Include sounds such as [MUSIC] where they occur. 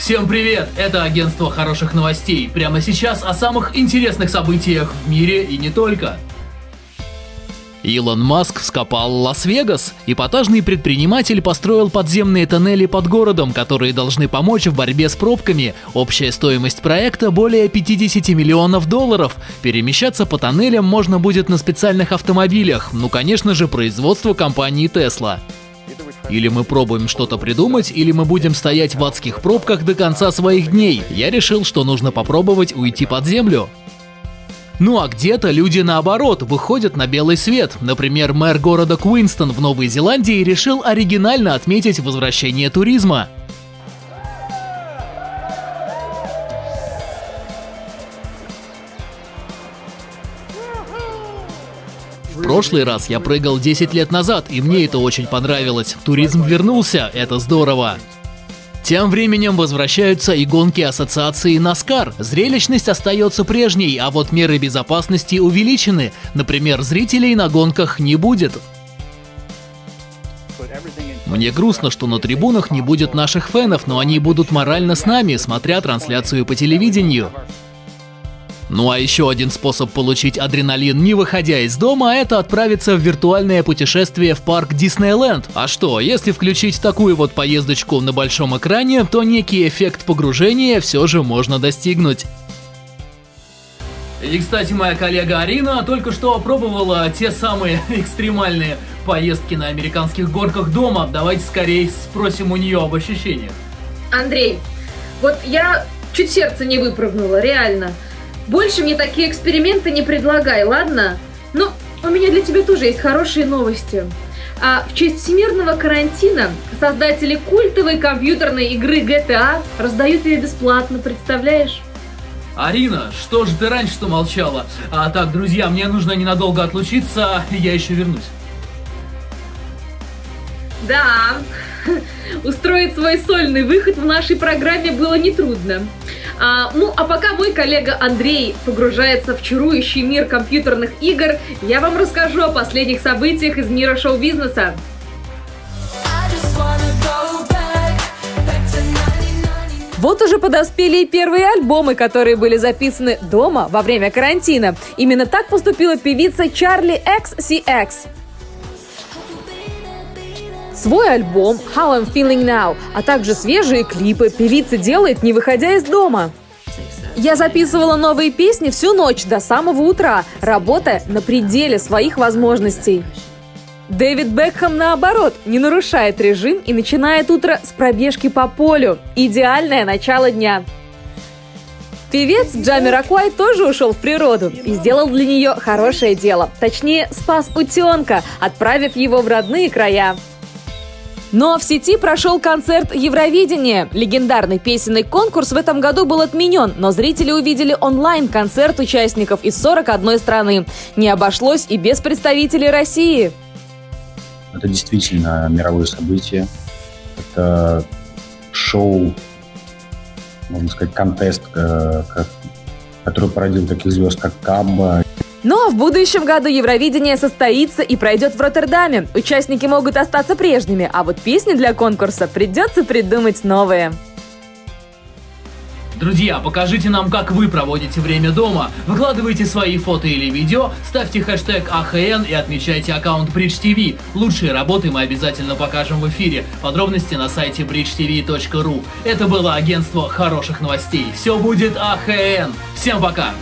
Всем привет! Это агентство хороших новостей. Прямо сейчас о самых интересных событиях в мире и не только. Илон Маск вскопал Лас-Вегас. Эпатажный предприниматель построил подземные тоннели под городом, которые должны помочь в борьбе с пробками. Общая стоимость проекта более 50 миллионов долларов. Перемещаться по тоннелям можно будет на специальных автомобилях. Ну, конечно же, производство компании Tesla. Или мы пробуем что-то придумать, или мы будем стоять в адских пробках до конца своих дней. Я решил, что нужно попробовать уйти под землю. Ну а где-то люди наоборот выходят на белый свет. Например, мэр города Куинстон в Новой Зеландии решил оригинально отметить возвращение туризма. В прошлый раз я прыгал 10 лет назад, и мне это очень понравилось. Туризм вернулся, это здорово. Тем временем возвращаются и гонки ассоциации NASCAR. Зрелищность остается прежней, а вот меры безопасности увеличены. Например, зрителей на гонках не будет. Мне грустно, что на трибунах не будет наших фенов, но они будут морально с нами, смотря трансляцию по телевидению. Ну а еще один способ получить адреналин, не выходя из дома, это отправиться в виртуальное путешествие в парк Диснейленд. А что, если включить такую вот поездочку на большом экране, то некий эффект погружения все же можно достигнуть. И, кстати, моя коллега Арина только что пробовала те самые [LAUGHS] экстремальные поездки на американских горках дома. Давайте скорее спросим у нее об ощущениях. Андрей, вот я чуть сердце не выпрыгнуло, реально. Больше мне такие эксперименты не предлагай, ладно? Ну, у меня для тебя тоже есть хорошие новости. А в честь всемирного карантина создатели культовой компьютерной игры GTA раздают ее бесплатно, представляешь? Арина, что же ты раньше-то молчала? А так, друзья, мне нужно ненадолго отлучиться, я еще вернусь. Да, [LAUGHS] устроить свой сольный выход в нашей программе было нетрудно. А, ну, а пока мой коллега Андрей погружается в чарующий мир компьютерных игр, я вам расскажу о последних событиях из мира шоу-бизнеса. Вот уже подоспели и первые альбомы, которые были записаны дома во время карантина. Именно так поступила певица Чарли XCX. Свой альбом «How I'm Feeling Now», а также свежие клипы певица делает, не выходя из дома. Я записывала новые песни всю ночь до самого утра, работая на пределе своих возможностей. Дэвид Бекхэм, наоборот, не нарушает режим и начинает утро с пробежки по полю. Идеальное начало дня. Певец Джами Ракуай тоже ушел в природу и сделал для нее хорошее дело. Точнее, спас утенка, отправив его в родные края. Но в сети прошел концерт Евровидения. Легендарный песенный конкурс в этом году был отменен, но зрители увидели онлайн-концерт участников из 41 страны. Не обошлось и без представителей России. Это действительно мировое событие. Это шоу, можно сказать, контест, э, который породил таких звезд, как Кабба, но в будущем году Евровидение состоится и пройдет в Роттердаме. Участники могут остаться прежними, а вот песни для конкурса придется придумать новые. Друзья, покажите нам, как вы проводите время дома. Выкладывайте свои фото или видео, ставьте хэштег АХН и отмечайте аккаунт Bridge TV. Лучшие работы мы обязательно покажем в эфире. Подробности на сайте bridgetv.ru. Это было агентство хороших новостей. Все будет АХН. Всем пока!